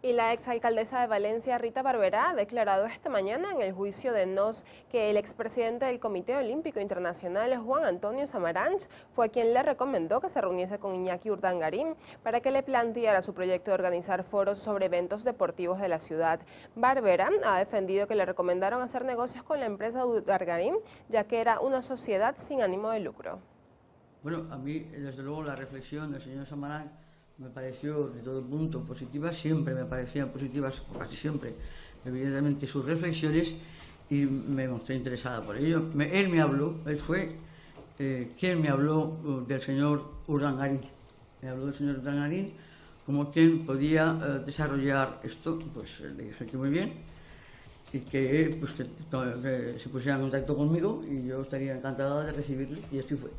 Y la exalcaldesa de Valencia, Rita Barberá, ha declarado esta mañana en el juicio de NOS que el expresidente del Comité Olímpico Internacional, Juan Antonio Samaranch, fue quien le recomendó que se reuniese con Iñaki Urdangarín para que le planteara su proyecto de organizar foros sobre eventos deportivos de la ciudad. Barberá ha defendido que le recomendaron hacer negocios con la empresa Urdangarín, ya que era una sociedad sin ánimo de lucro. Bueno, a mí, desde luego, la reflexión del señor Samaranch me pareció de todo punto positiva, siempre me parecían positivas, casi siempre, evidentemente sus reflexiones y me mostré interesada por ello. él me habló, él fue eh, quien me habló uh, del señor Urdangarín, me habló del señor Urdangarín como quien podía eh, desarrollar esto, pues le dije que muy bien y que, pues, que se pusiera en contacto conmigo y yo estaría encantada de recibirle y así fue.